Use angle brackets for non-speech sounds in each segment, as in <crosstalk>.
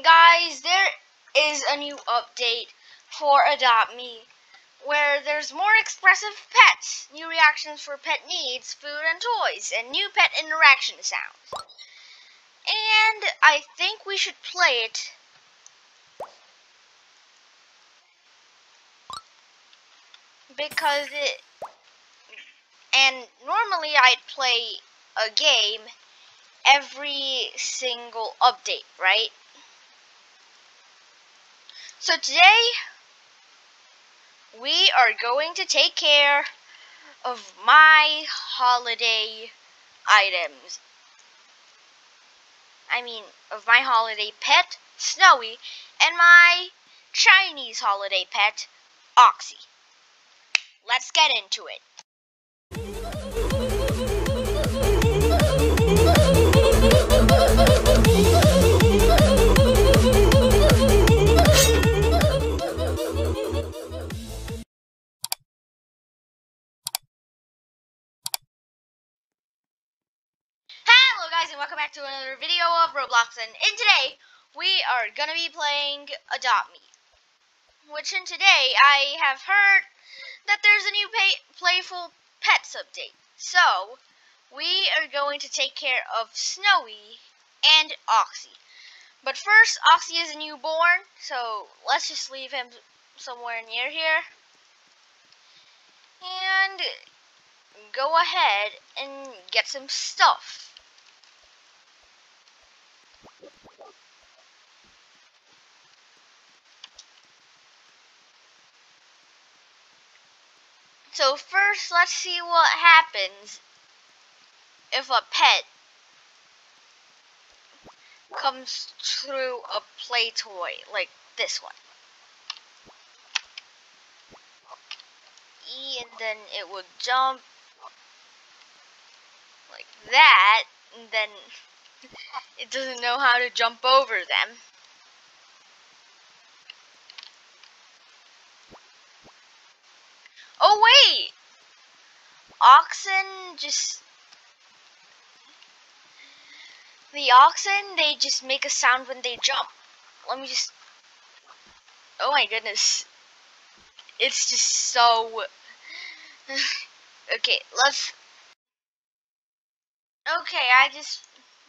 Guys, there is a new update for Adopt Me where there's more expressive pets, new reactions for pet needs, food and toys, and new pet interaction sounds. And I think we should play it because it and normally I'd play a game every single update, right? So today, we are going to take care of my holiday items. I mean, of my holiday pet, Snowy, and my Chinese holiday pet, Oxy. Let's get into it. Of and today we are gonna be playing Adopt Me. Which in today I have heard that there's a new playful pets update. So we are going to take care of Snowy and Oxy. But first Oxy is a newborn, so let's just leave him somewhere near here. And go ahead and get some stuff. So first, let's see what happens if a pet comes through a play toy like this one. And then it would jump like that and then <laughs> it doesn't know how to jump over them. Oh wait! Oxen just the oxen they just make a sound when they jump. Let me just Oh my goodness. It's just so <sighs> Okay, let's Okay, I just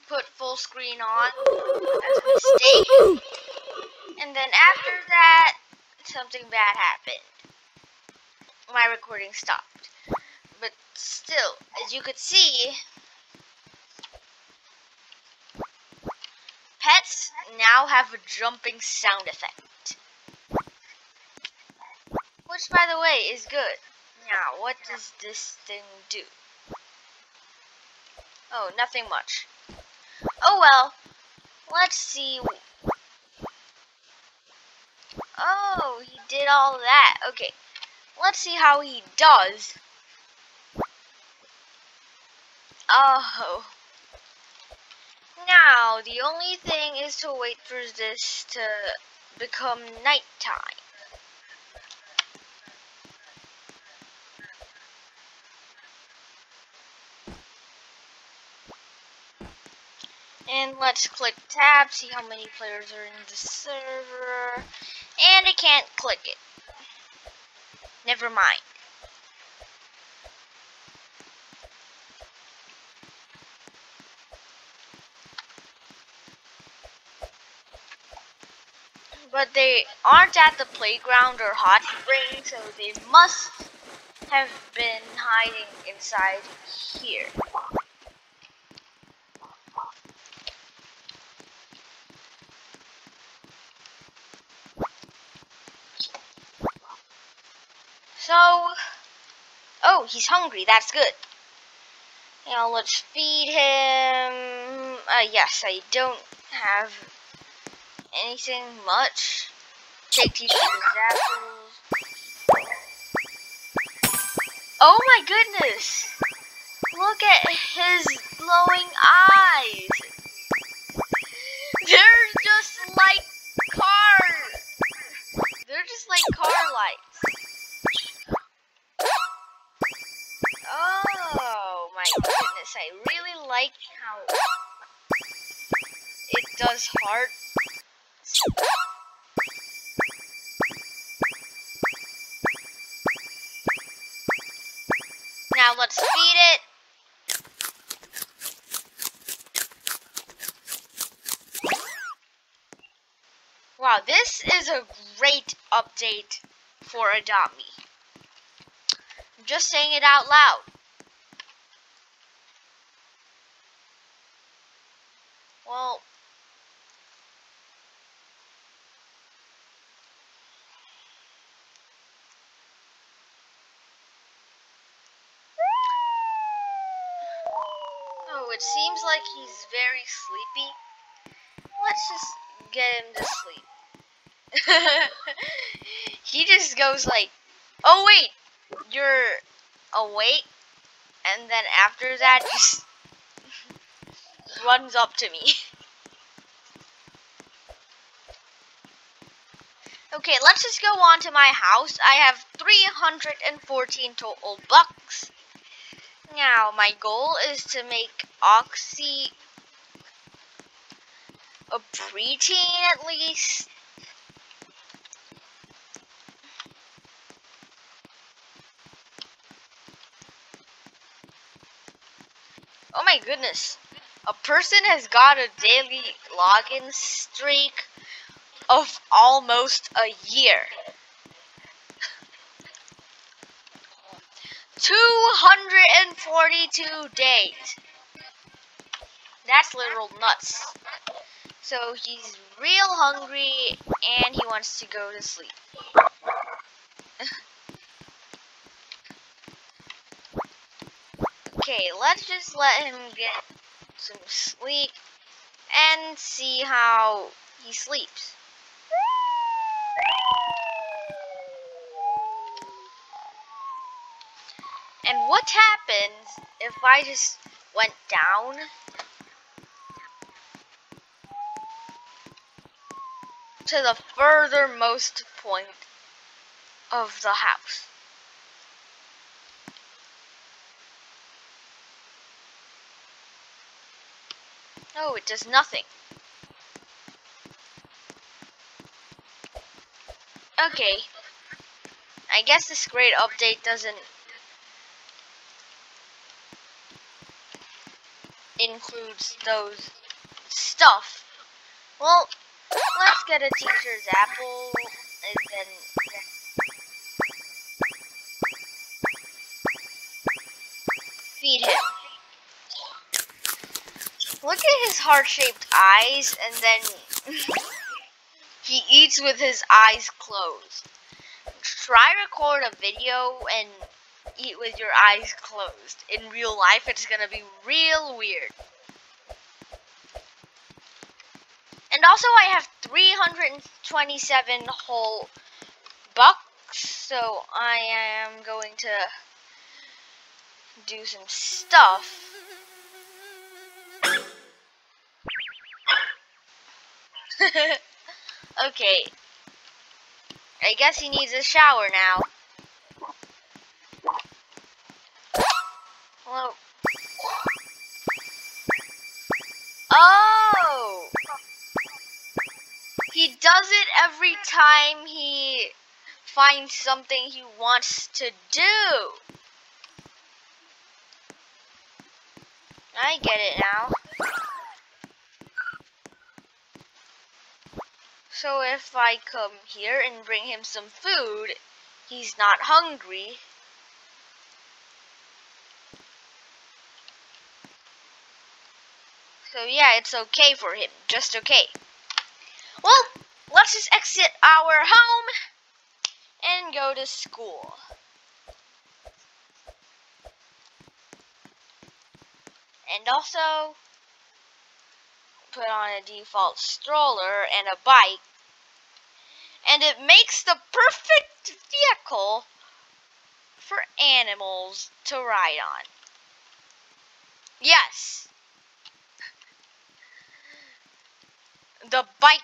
put full screen on as a mistake. And then after that something bad happened my recording stopped. But still, as you could see, pets now have a jumping sound effect. Which, by the way, is good. Now, what does this thing do? Oh, nothing much. Oh well, let's see. Oh, he did all that. Okay, Let's see how he does. Oh. Now, the only thing is to wait for this to become nighttime. And let's click tab, see how many players are in the server. And I can't click it. Never mind. But they aren't at the playground or hot spring, so they must have been hiding inside here. So, oh, he's hungry. That's good. Now let's feed him. Uh, yes, I don't have anything much. Take these apples. Oh my goodness! Look at his glowing eyes. They're just like cars. They're just like car lights. Does heart Now let's feed it. Wow, this is a great update for Adopt Me. I'm just saying it out loud. Well, oh, it seems like he's very sleepy. Let's just get him to sleep. <laughs> he just goes like, oh wait, you're awake, and then after that, just <laughs> runs up to me. <laughs> okay, let's just go on to my house. I have 314 total bucks. Now, my goal is to make Oxy a preteen at least. Oh my goodness. A person has got a daily login streak of almost a year. 242 days. That's literal nuts. So he's real hungry and he wants to go to sleep. <laughs> okay, let's just let him get some sleep and see how he sleeps. What happens if I just went down to the furthermost point of the house? No, it does nothing. Okay. I guess this great update doesn't includes those stuff. Well, let's get a teacher's apple and then feed him. Look at his heart-shaped eyes, and then <laughs> he eats with his eyes closed. Try record a video and eat with your eyes closed. In real life, it's gonna be real weird. And also, I have 327 whole bucks, so I am going to do some stuff. <laughs> okay. I guess he needs a shower now. Oh! He does it every time he finds something he wants to do. I get it now. So if I come here and bring him some food, he's not hungry. Yeah, it's okay for him. Just okay. Well, let's just exit our home and go to school. And also, put on a default stroller and a bike and it makes the perfect vehicle for animals to ride on. Yes. The bike,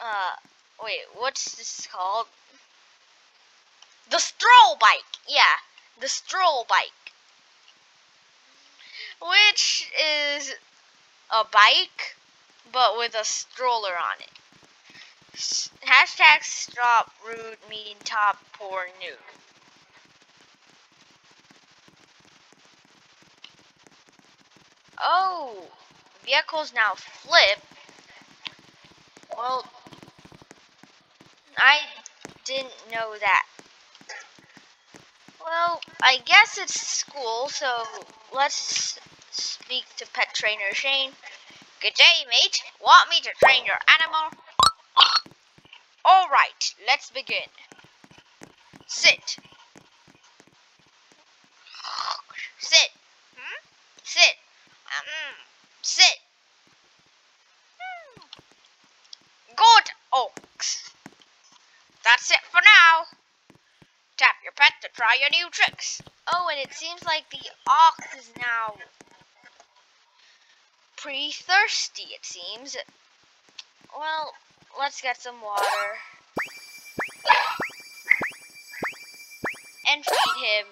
uh, wait, what's this called? The stroll bike, yeah, the stroll bike. Which is a bike, but with a stroller on it. Hashtag stop rude, mean, top, poor, new. Oh, vehicles now flip. Well, I didn't know that. Well, I guess it's school, so let's speak to pet trainer Shane. Good day, mate. Want me to train your animal? Alright, let's begin. Sit. Sit. Hmm? Sit. Um, sit. Good, Oaks. That's it for now. Tap your pet to try your new tricks. Oh, and it seems like the ox is now pretty thirsty, it seems. Well, let's get some water. And feed him.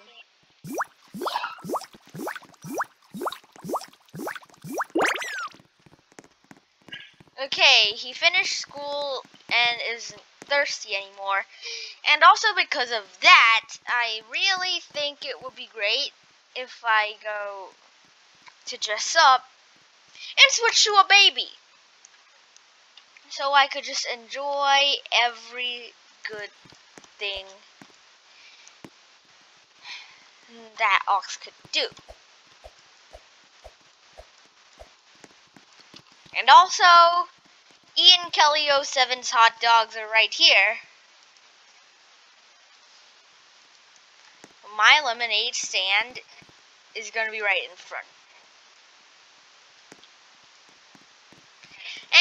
Okay, he finished school and isn't thirsty anymore. And also because of that, I really think it would be great if I go to dress up and switch to a baby. So I could just enjoy every good thing that Ox could do. And also, Ian Kelly 07's hot dogs are right here. My lemonade stand is going to be right in front.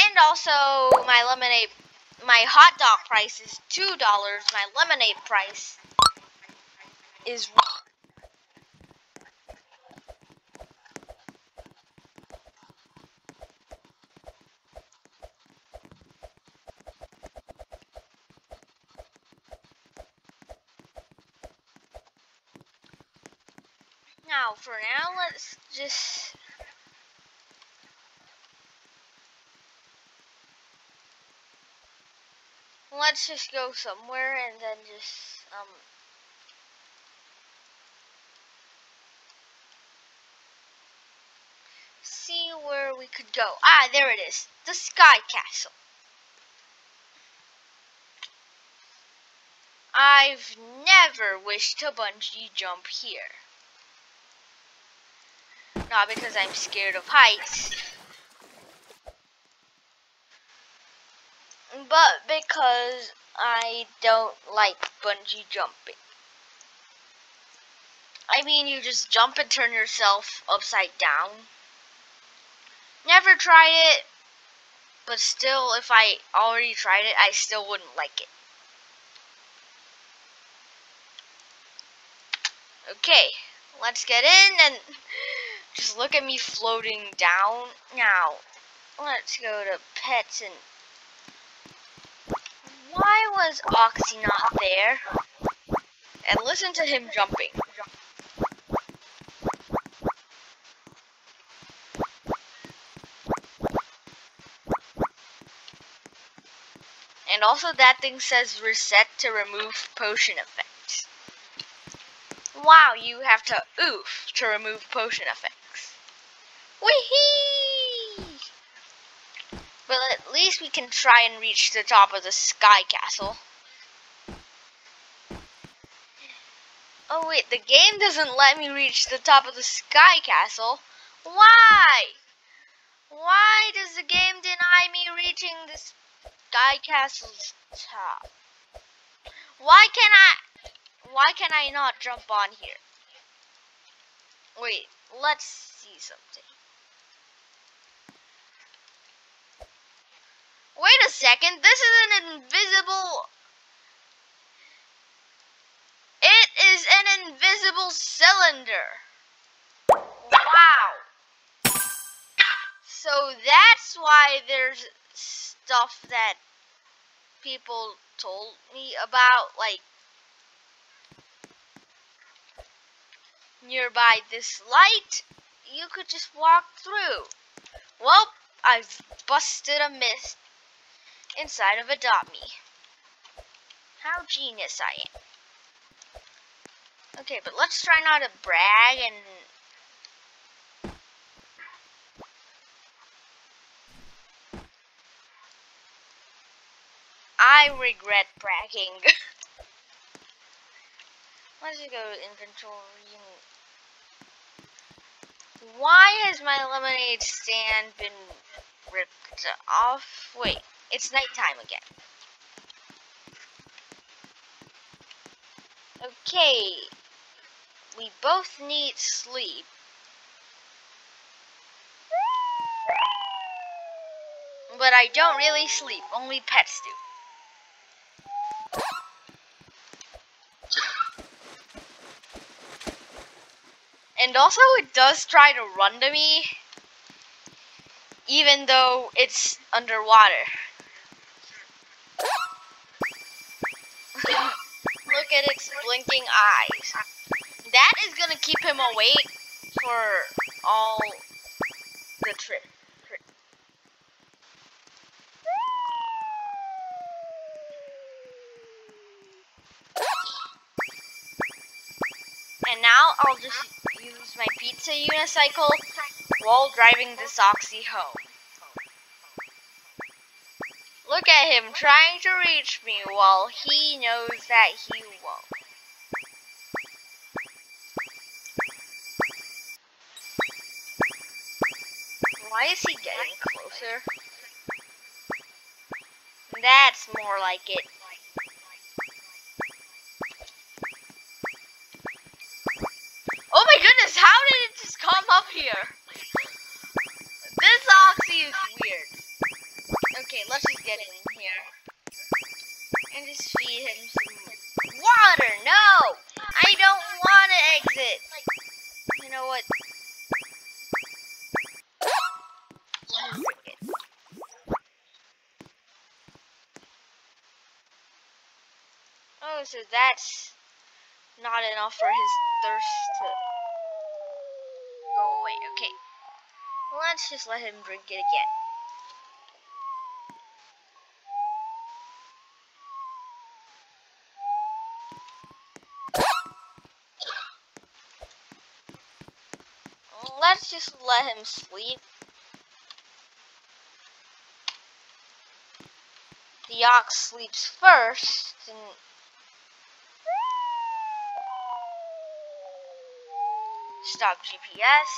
And also, my lemonade, my hot dog price is $2. My lemonade price is Now, for now, let's just... Let's just go somewhere and then just, um... See where we could go. Ah, there it is. The Sky Castle. I've never wished to bungee jump here. Not because I'm scared of heights. But because I don't like bungee jumping. I mean, you just jump and turn yourself upside down. Never tried it, but still, if I already tried it, I still wouldn't like it. Okay, let's get in and just look at me floating down. Now, let's go to pets and... Why was Oxy not there? And listen to him jumping. And also that thing says reset to remove potion effects. Wow, you have to oof to remove potion effects. Wee But at least we can try and reach the top of the sky castle. Oh wait, the game doesn't let me reach the top of the sky castle. Why? Why does the game deny me reaching the sky castle's top? Why can I why can I not jump on here? Wait, let's see something. Wait a second, this is an invisible... It is an invisible cylinder. Wow. So that's why there's stuff that people told me about, like, nearby this light, you could just walk through. Well, I've busted a myth inside of Adopt Me. How genius I am. Okay, but let's try not to brag and I regret bragging. <laughs> Let's just go to inventory. Why has my lemonade stand been ripped off? Wait, it's nighttime again. Okay, we both need sleep. But I don't really sleep, only pets do. And also it does try to run to me, even though it's underwater. Look at its blinking eyes. That is gonna keep him awake for all the trip. And now I'll just use my pizza unicycle while driving this Oxy home. Look at him trying to reach me while he knows that he won't. Why is he getting closer? That's more like it. Oh my goodness, how did it just come up here? Okay, let's just get in here. And just feed him some water. No! I don't want to exit. You know what? Oh, so that's not enough for his thirst to go away. Okay. Let's just let him drink it again. Just let him sleep. The ox sleeps first, and stop GPS.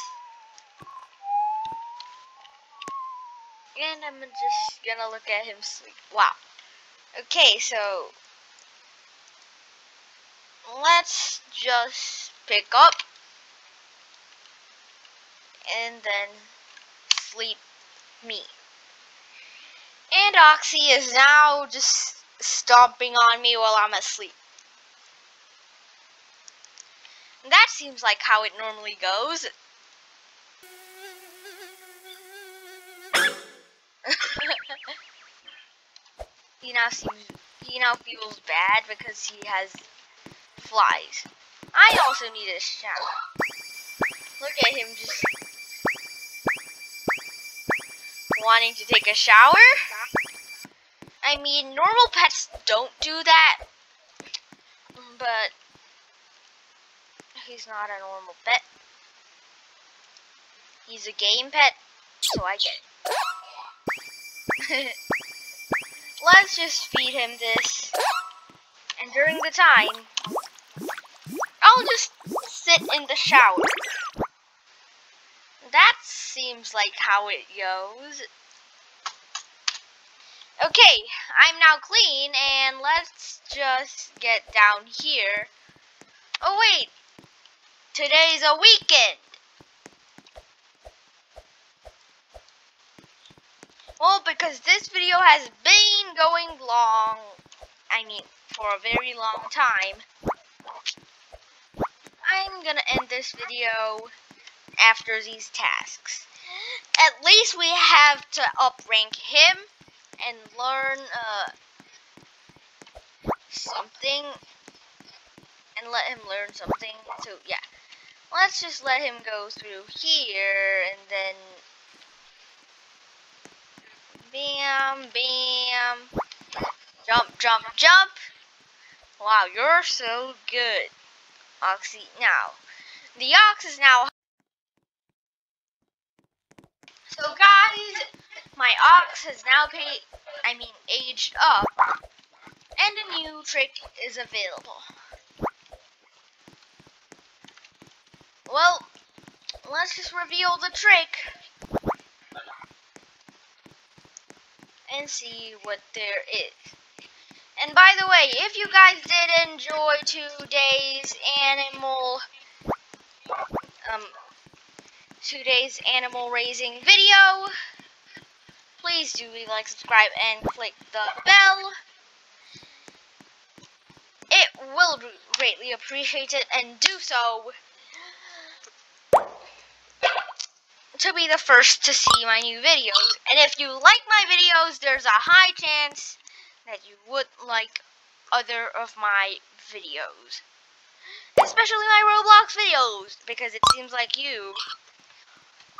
And I'm just gonna look at him sleep. Wow. Okay, so let's just pick up and then sleep me. And Oxy is now just stomping on me while I'm asleep. That seems like how it normally goes. <laughs> he now seems he now feels bad because he has flies. I also need a shower. Look at him just wanting to take a shower. I mean, normal pets don't do that, but he's not a normal pet. He's a game pet, so I get it. <laughs> Let's just feed him this. And during the time, I'll just sit in the shower. Seems like how it goes. Okay, I'm now clean, and let's just get down here. Oh wait, Today's a weekend. Well, because this video has been going long, I mean, for a very long time, I'm gonna end this video after these tasks. At least we have to uprank him and learn uh, something and let him learn something. So, yeah let's just let him go through here and then Bam, bam. Jump, jump, jump. Wow, you're so good, Oxy. Now, the ox is now. So, guys, my ox has now paid, I mean, aged up, and a new trick is available. Well, let's just reveal the trick and see what there is. And by the way, if you guys did enjoy today's animal, um, today's animal raising video, please do leave a like, subscribe, and click the bell. It will greatly appreciate it, and do so to be the first to see my new videos. And if you like my videos, there's a high chance that you would like other of my videos. Especially my Roblox videos, because it seems like you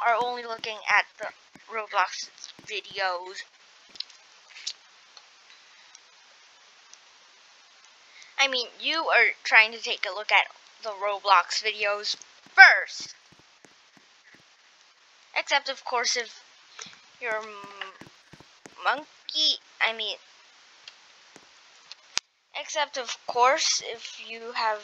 are only looking at the Roblox videos. I mean, you are trying to take a look at the Roblox videos first. Except, of course, if you're monkey, I mean, except, of course, if you have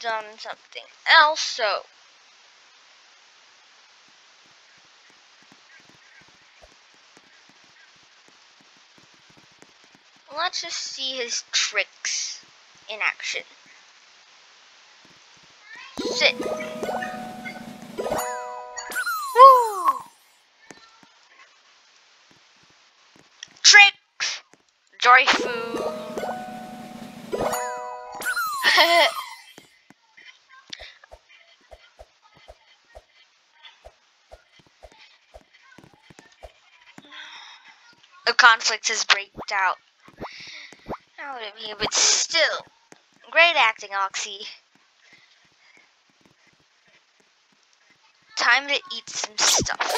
done something else, so let's just see his tricks in action. Sit. Woo! Tricks! Joy <laughs> A conflict has breaked out out of me, but still. Great acting, Oxy. Time to eat some stuff.